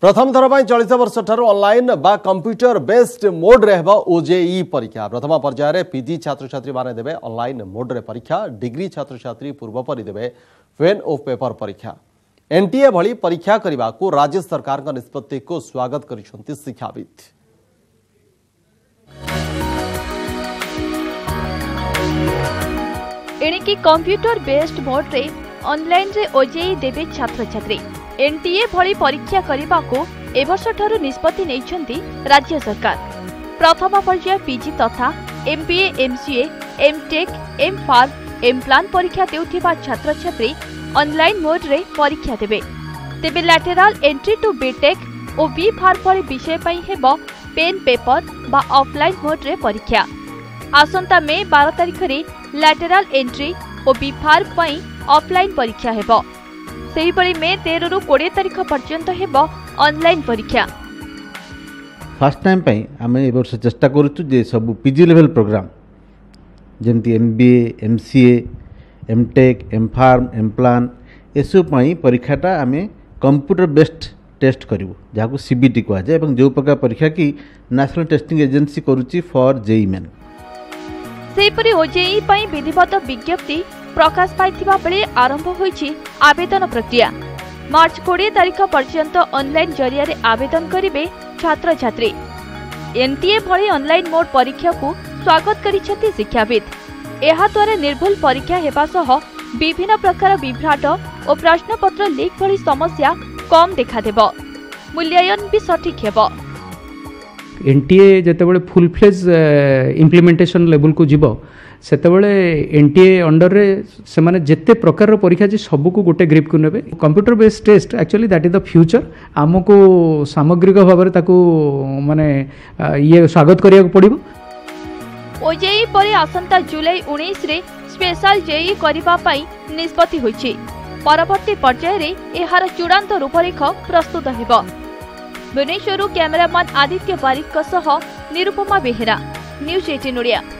प्रथम थर पर चलित वर्ष ठार अनलाइन कंप्यूटर बेस्ड मोड्रे ओजेई परीक्षा प्रथम पर्यायर पिजी छात्र छात्री मैंने देवे अनलाइन मोड्रे परीक्षा डिग्री छात्र छात्री पूर्वपरी देवे पेन और पेपर परीक्षा एनटीए भली परीक्षा करने को राज्य सरकार निष्पत्ति को स्वागत कर शिक्षाविद एणिकी कंप्यूटर बेस्ड मोड रे ओजेई e देवे छात्र छात्री ଏନ୍ଟିଏ ଭଳି ପରୀକ୍ଷା କରିବାକୁ ଏବର୍ଷଠାରୁ ନିଷ୍ପତ୍ତି ନେଇଛନ୍ତି ରାଜ୍ୟ ସରକାର ପ୍ରଥମ ପର୍ଯ୍ୟାୟ ପିଜି ତଥା MBA MCA MTech M Pharm M Plan ପରୀକ୍ଷା ଦେଉଥିବା ଛାତ୍ରଛାତ୍ରୀ ଅନ୍ଲାଇନ୍ ମୋଡ୍ରେ ପରୀକ୍ଷା ଦେବେ ତେବେ ଲାଟେରାଲ୍ ଏଣ୍ଟ୍ରି ଟୁ ବିଟେକ୍ ଓ ବି ଫାର୍ମ ଭଳି ବିଷୟ ପାଇଁ ହେବ ପେନ୍ ପେପର ବା ଅଫ୍ଲାଇନ୍ ମୋଡ୍ରେ ପରୀକ୍ଷା ଆସନ୍ତା ମେ ବାର ତାରିଖରେ ଲାଟେରାଲ୍ ଏଣ୍ଟ୍ରି ଓ ବି ଫାର୍ମ ପାଇଁ ଅଫ୍ଲାଇନ୍ ପରୀକ୍ଷା ହେବ से मे तेरह रु कोड़े तारीख पर्यंत ऑनलाइन परीक्षा फर्स्ट टाइम पाई आम एवर्ष चेस्टा कर सब पिजी लेवल प्रोग्राम जमी MBA B M C M Tech M Pharm M Plan परीक्षाटा आम कंप्यूटर बेस्ड टेस्ट करूँ जहाँ सीबीटी सी जाए और जो प्रकार परीक्षा की नेशनल टेस्टिंग एजेंसी करुच्ची फॉर जेई मेन से ओजेई विधिवत विज्ञप्ति প্রকাশ পাইথিবা বেলে আরম্ভ হয়েছে আবেদন প্রক্রিয়া মার্চ কোড়িয়ে তারিখ পর্যন্ত অনলাইন জরিয়ারে আবেদন করবে ছাত্রছাত্রী এনটিএ ভি অনলাইন মোড পরীক্ষাকে স্বাগত করেছেন শিক্ষাবিদ এদ্বারা নির্ভুল পরীক্ষা হওয়া সহ বিভিন্ন প্রকার বিভ্রাট ও প্রশ্নপত্র লিক ভি সমস্যা কম দেখাদেব মূল্যায়ন বি সঠিক হব ଏନ୍ ଟି ଏ ଯେତେବେଳେ ଫୁଲ୍ ଫ୍ଲେଜ୍ ଇମ୍ପ୍ଲିମେଣ୍ଟେସନ୍ ଲେବୁଲ୍କୁ ଯିବ ସେତେବେଳେ ଏନ୍ ଟି ଏ ଅଣ୍ଡରରେ ସେମାନେ ଯେତେ ପ୍ରକାରର ପରୀକ୍ଷା ଅଛି ସବୁକୁ ଗୋଟେ ଗ୍ରିପ୍କୁ ନେବେ computer base test actually that is the future ଆମକୁ ସାମଗ୍ରିକ ଭାବରେ ତାକୁ ମାନେ ଇଏ ସ୍ୱାଗତ କରିବାକୁ ପଡ଼ିବ ଓଜେଇ ପରେ ଆସନ୍ତା ଜୁଲାଇ ଉଣେଇଶରେ ସ୍ପେଶାଲ ଜେଇ କରିବା ପାଇଁ ନିଷ୍ପତ୍ତି ହୋଇଛି ପରବର୍ତ୍ତୀ ପର୍ଯ୍ୟାୟରେ ଏହାର ଚୂଡ଼ାନ୍ତ ରୂପରେଖ ପ୍ରସ୍ତୁତ ହେବ ಭುವನೇಶ್ವರು ಕ್ಯಾಮೆರಾಮನ್ ಆದಿತ್ಯ ಬಾರಿಕ್ ಸಹ ನಿರುಪಮಾ ಬೆಹರಾ ನ್ಯೂಸ್ ಏಟಿನ್ ಒಡಿಯಾ